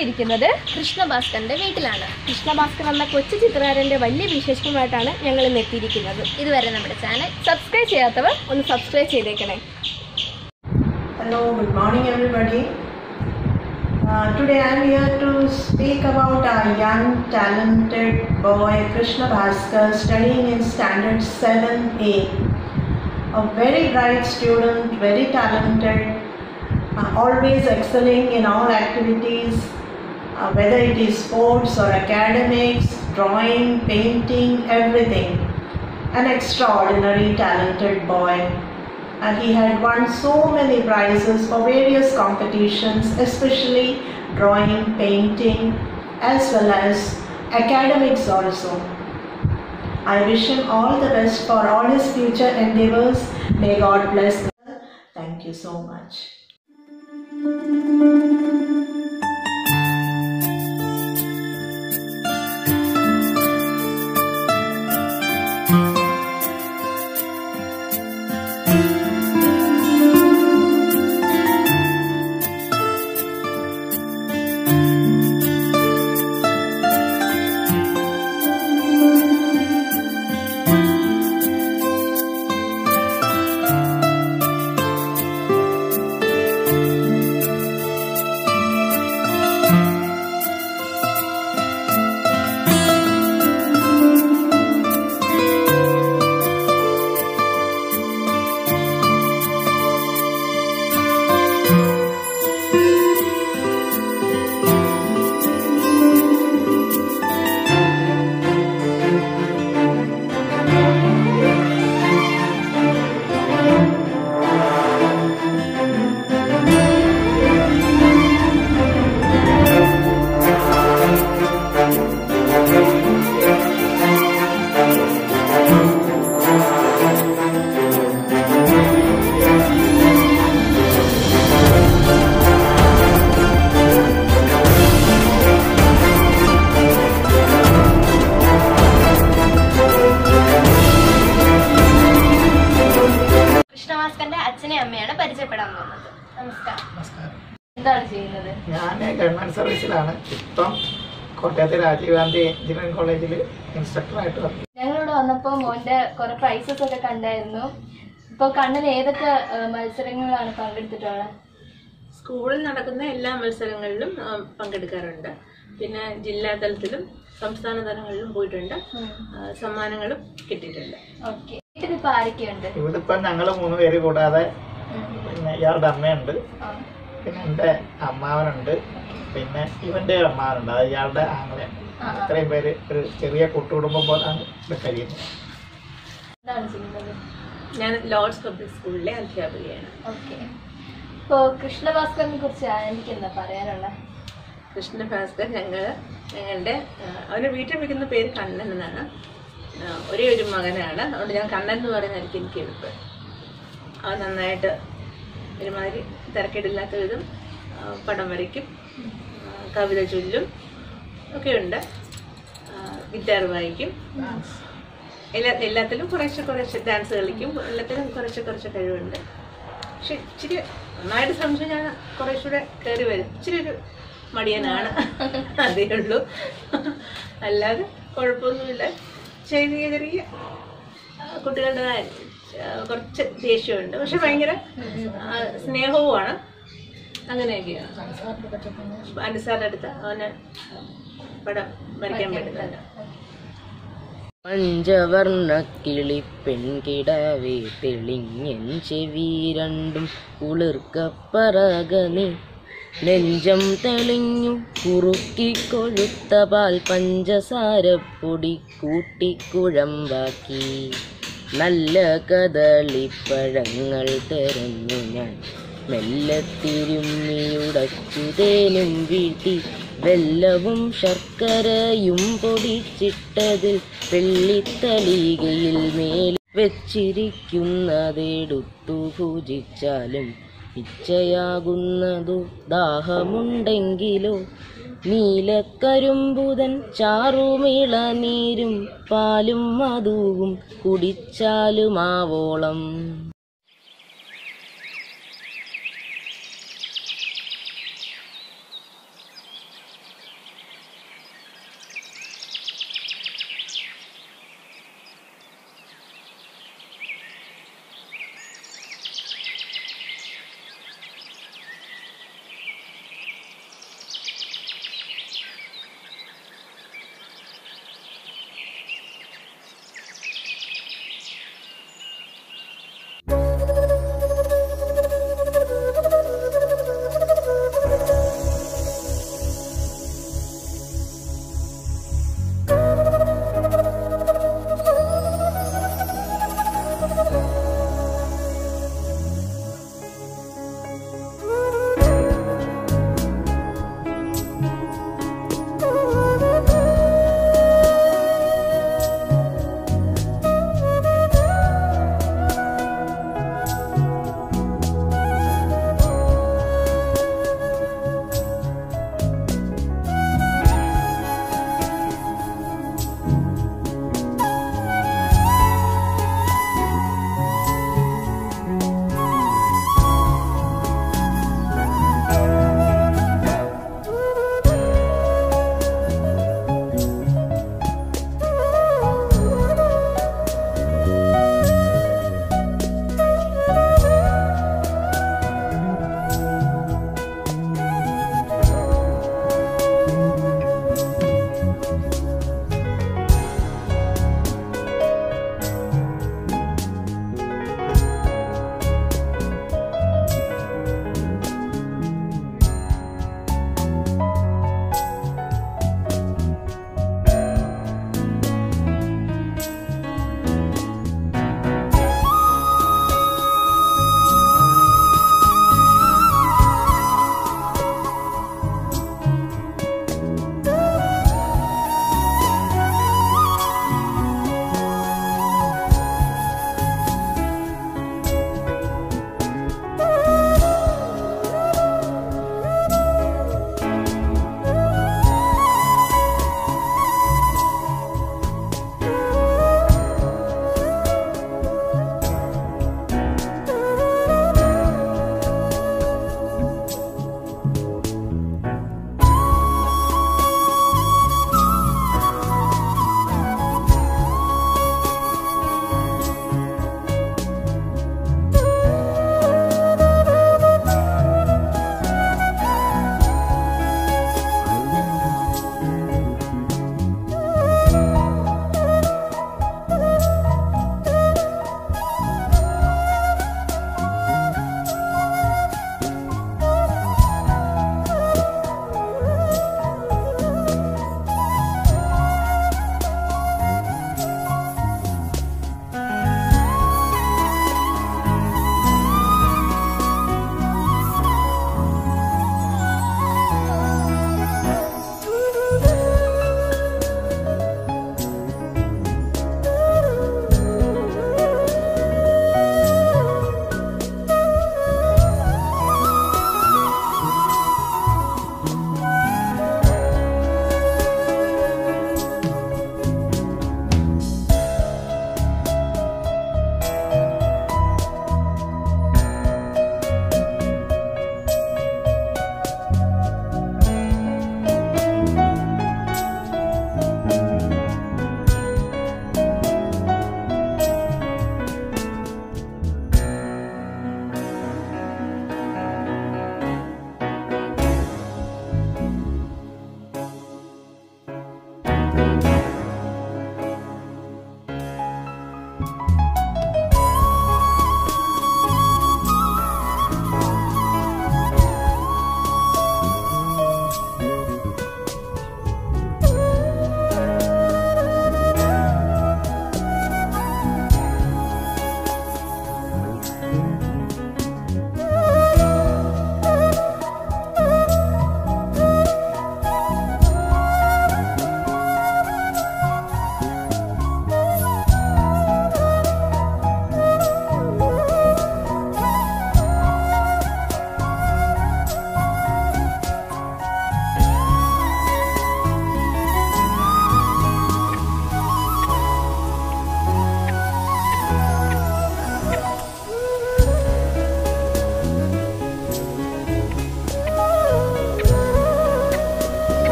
ഇരിക്കുന്നത് കൃഷ്ണഭാസ്കറിന്റെ വീട്ടിലാണ്. കൃഷ്ണഭാസ്കർ എന്ന കൊച്ചു ചിത്രകാരന്റെ വലിയ വിശേഷമായിട്ടാണ് ഞങ്ങൾ ഇന്ന് എത്തിയിരിക്കുന്നത്. ഇതുവരെ നമ്മുടെ ചാനൽ സബ്സ്ക്രൈബ് ചെയ്യാത്തവർ ഒന്ന് സബ്സ്ക്രൈബ് ചെയ്തേക്കണേ. Hello good morning everybody today I am here to speak about a young talented boy Krishna Bhaskar studying in standard seven a very bright student very talented uh, always excelling in all activities, uh, whether it is sports or academics, drawing, painting, everything. An extraordinary talented boy. And he had won so many prizes for various competitions, especially drawing, painting, as well as academics also. I wish him all the best for all his future endeavors. May God bless him. Thank you so much. കൃഷ്ണഭാസ്കറിന്റെ അമ്മയാണ് പരിചയപ്പെടാൻ പോകുന്നത്. നമസ്കാരം. എന്താണ് ചെയ്യുന്നത്? ഞാൻ government സർവീസിലാണ്. ഇപ്പം കോട്ടയത്തെ രാജീവ് ഗാന്ധി എഞ്ചിനീയറിംഗ് കോളേജിൽ ഇൻസ്ട്രക്ടറായിട്ട് വർക്ക് ചെയ്യുന്നു. ഞങ്ങളിവിടെ വന്നപ്പോ മോന്റെ കുറെ പ്രൈസസ് ഒക്കെ കണ്ടായിരുന്നു. ഇപ്പൊ കണ്ണിൽ ഏതൊക്കെ മത്സരങ്ങളാണ് പങ്കെടുത്തിട്ടുള്ളത്? സ്കൂളിൽ നടക്കുന്ന എല്ലാ മത്സരങ്ങളിലും പങ്കെടുക്കാറുണ്ട്. പിന്നെ ജില്ലാ തലത്തിലും സംസ്ഥാന തലങ്ങളിലും പോയിട്ടുണ്ട്. സമ്മാനങ്ങളും കിട്ടിയിട്ടുണ്ട്. ഓക്കെ. വീട്ടിലിപ്പോ ആരൊക്കെയുണ്ട്? ഇവിടെ ഇപ്പം ഞങ്ങൾ മൂന്ന് പേര് കൂടാതെ പിന്നെ ഇയാളുടെ അമ്മയുണ്ട്. പിന്നെ എന്റെ അമ്മാവനുണ്ട്. പിന്നെ ഇവന്റെ അമ്മാവനുണ്ട്. അത് ഇയാളുടെ ആങ്ങളെ. ഇത്രയും പേര് ഒരു ചെറിയ കൂട്ടുകുടുംബം പോലാണ് ഇവിടെ കഴിയുന്നത്. ഞാൻ ലോർഡ്സ് പബ്ലിക് സ്കൂളിലെ അധ്യാപികയാണ്. ഓക്കെ. ഇപ്പോൾ കൃഷ്ണഭാസ്കറിനെ കുറിച്ച് എനിക്ക് എന്താ പറയാനുള്ളത് കൃഷ്ണഭാസ്കർ ഞങ്ങൾ ഞങ്ങളുടെ അവന്റെ വീട്ടിൽ വിളിക്കുന്ന പേര് കണ്ണൻ എന്നാണ്. ഒരേ ഒരു മകനാണ്. അതുകൊണ്ട് ഞാൻ കണ്ണൻ എന്ന് പറയുന്നതായിരിക്കും എനിക്ക് എളുപ്പം. അവൻ നന്നായിട്ട് ഒരുമാതിരി തിരക്കേടില്ലാത്ത വിധം പടം വരയ്ക്കും. കവിത ചൊല്ലും. ഒക്കെയുണ്ട്. ഗിറ്റാർ വായിക്കും. എല്ലാ എല്ലാത്തിലും കുറേശ്ശെ കുറേശ്ശെ ഡാൻസ് കളിക്കും. എല്ലാത്തിലും കുറച്ച് കുറച്ച് കഴിവുണ്ട്. പക്ഷെ ഇച്ചിരി നന്നായിട്ട് സംശയം ഞാൻ കുറേശ്ശൂടെ കയറി വരും. ഇച്ചിരി ഒരു മടിയനാണ്. അതേ ഉള്ളൂ. അല്ലാതെ കുഴപ്പമൊന്നുമില്ല. ചെറിയ ചെറിയ കുട്ടികളുടെ കുറച്ച് ദേഷ്യമുണ്ട്. പക്ഷെ ഭയങ്കര സ്നേഹവുമാണ്. അങ്ങനെയൊക്കെയാണ്. അനുസാറിന്റെ അടുത്ത് അവന് പടം വരയ്ക്കാൻ പറ്റുന്നുണ്ട് പഞ്ചവർണ കിളി പെൺകിടാവേ തെളിഞ്ഞൻ ചെവി രണ്ടും കുളിർക്കപ്പറകനി. നെഞ്ചം തെളിഞ്ഞു കുറുക്കി കൊഴുത്ത പാൽ പഞ്ചസാരപ്പൊടി കൂട്ടി കുഴമ്പാക്കി. നല്ല കദളിപ്പഴങ്ങൾ തരുന്നു ഞാൻ. മെല്ലെ തിരുമ്മിയുടച്ചു തേനും വീട്ടി വെല്ലവും ശർക്കരയും പൊടിച്ചിട്ടതിൽ വെള്ളിത്തലികയിൽ മേൽ വെച്ചിരിക്കുന്നതെടുത്തു പൂജിച്ചാലും ഇച്ഛയാകുന്നതു ദാഹമുണ്ടെങ്കിലോ നീലക്കരിമ്പുതൻ ചാറുമിളനീരും പാലും മധുവും കുടിച്ചാലുമാവോളം.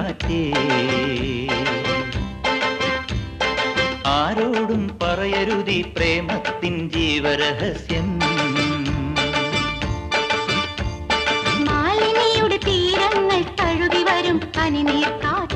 പനിനീർക്കാറ്റേ ആരോടും പറയരുതി പ്രേമത്തിൻ ജീവരഹസ്യം. മാലിനിയുടെ തീരങ്ങൾ തഴുകി വരും പനിനീർ കാറ്റേ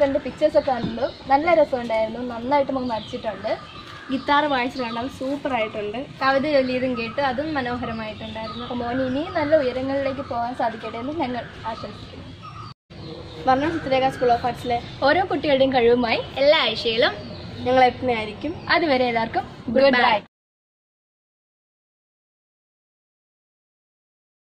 താമര ഭാസ്കറിന്റെ പിക്ചേഴ്സ് ഒക്കെ കണ്ടു. നല്ല രസമുണ്ടായിരുന്നു. നന്നായിട്ട് നമുക്ക് വരച്ചിട്ടുണ്ട് ഗിത്താർ വായിച്ചിട്ടുണ്ട് അത് സൂപ്പർ ആയിട്ടുണ്ട് കവിത ചൊല്ലിയതും കേട്ട് അതും മനോഹരമായിട്ടുണ്ടായിരുന്നു. അപ്പോൾ മോൻ ഇനിയും നല്ല ഉയരങ്ങളിലേക്ക് പോകാൻ സാധിക്കട്ടെ എന്ന് ഞങ്ങൾ ആശംസിക്കുന്നു. വർണ ചിത്രരേഖ സ്കൂൾ ഓഫ് ആർട്സിലെ ഓരോ കുട്ടികളുടെയും കഴിവുമായി എല്ലാ ആഴ്ചയിലും ഞങ്ങൾ എത്തുന്നതായിരിക്കും. അതുവരെ എല്ലാവർക്കും ഗുഡ് ബൈ